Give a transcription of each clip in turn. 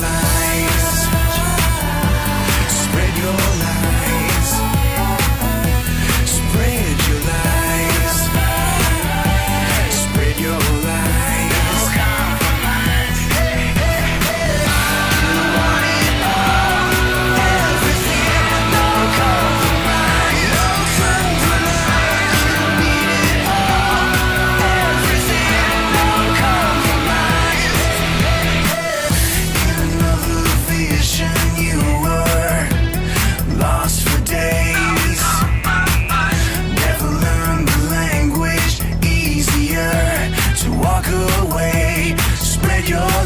mind.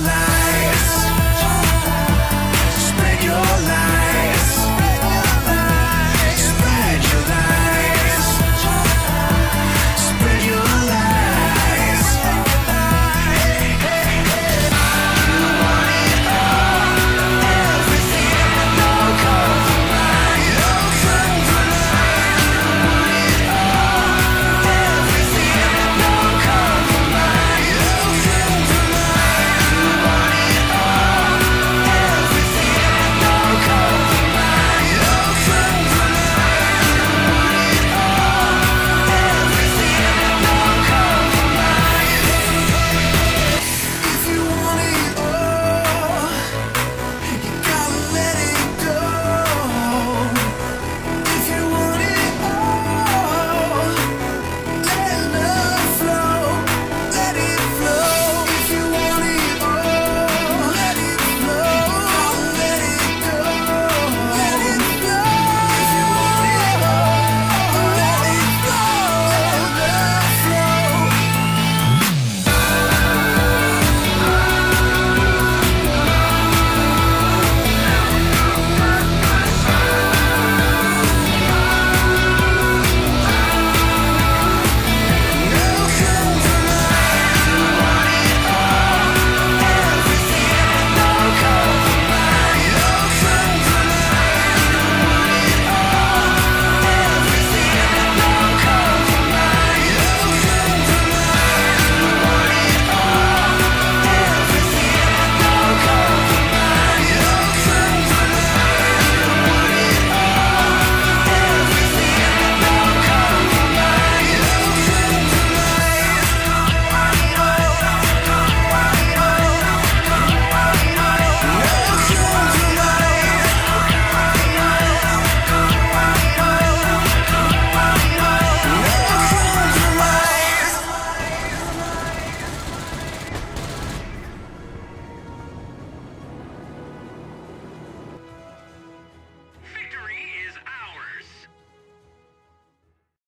alive